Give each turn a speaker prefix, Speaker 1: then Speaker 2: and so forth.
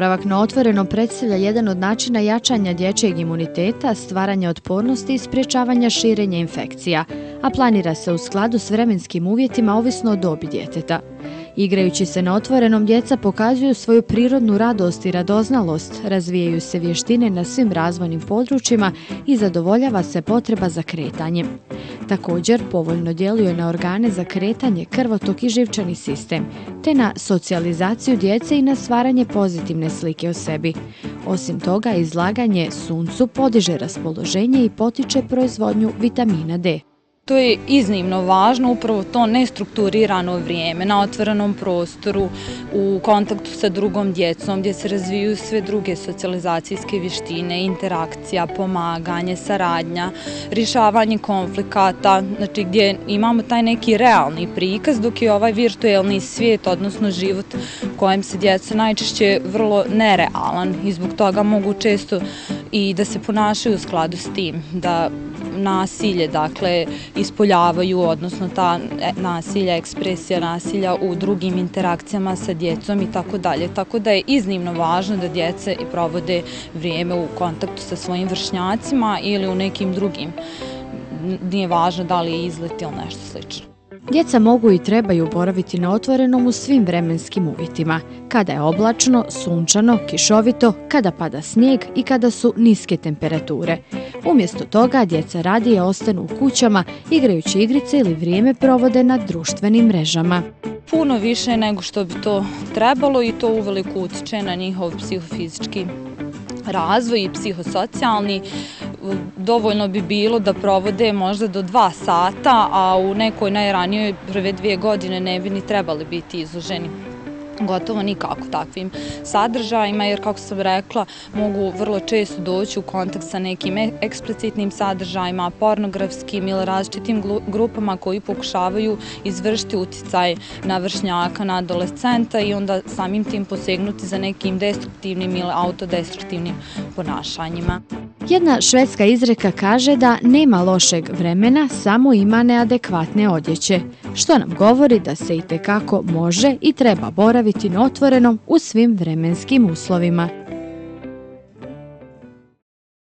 Speaker 1: Boravak na otvoreno predstavlja jedan od načina jačanja dječjeg imuniteta, stvaranja otpornosti i spriječavanja širenja infekcija, a planira se u skladu s vremenskim uvjetima ovisno o dobi djeteta. Igrajući se na otvorenom, djeca pokazuju svoju prirodnu radost i radoznalost, razvijaju se vještine na svim razvojnim područjima i zadovoljava se potreba za kretanjem. Također, povoljno djeluje na organe za kretanje, krvotok i živčani sistem, te na socijalizaciju djece i na stvaranje pozitivne slike o sebi. Osim toga, izlaganje suncu podiže raspoloženje i potiče proizvodnju vitamina D.
Speaker 2: To je iznimno važno, upravo to nestrukturirano vrijeme na otvorenom prostoru, u kontaktu sa drugom djecom, gdje se razviju sve druge socijalizacijske vištine, interakcija, pomaganje, saradnja, rješavanje konflikata, znači gdje imamo taj neki realni prikaz, dok je ovaj virtuelni svijet, odnosno život kojem se djeca najčešće vrlo nerealan i zbog toga mogu često i da se ponašaju u skladu s tim, da nasilje, dakle, ispoljavaju, odnosno ta e, nasilja, ekspresija nasilja u drugim interakcijama sa djecom i tako dalje. Tako da je iznimno važno da djece i provode vrijeme u kontaktu sa svojim vršnjacima ili u nekim drugim. Nije važno da li je izlet ili nešto slično.
Speaker 1: Djeca mogu i trebaju boraviti na otvorenom u svim vremenskim uvjetima, kada je oblačno, sunčano, kišovito, kada pada snijeg i kada su niske temperature. Umjesto toga, djeca radije ostanu u kućama, igrajući igrice ili vrijeme provode na društvenim mrežama.
Speaker 2: Puno više nego što bi to trebalo i to uveliko utječe na njihov psihofizički razvoj i psihosocijalni dovoljno bi bilo da provode možda do dva sata, a u nekoj najranijoj prve dvije godine ne bi ni trebali biti izloženi gotovo nikako takvim sadržajima, jer kako sam rekla, mogu vrlo često doći u kontakt sa nekim e- eksplicitnim sadržajima, pornografskim ili različitim grupama koji pokušavaju izvršiti uticaj na vršnjaka, na adolescenta i onda samim tim posegnuti za nekim destruktivnim ili autodestruktivnim ponašanjima.
Speaker 1: Jedna švedska izreka kaže da nema lošeg vremena, samo ima neadekvatne odjeće, što nam govori da se i tekako može i treba boraviti na otvorenom u svim vremenskim uslovima.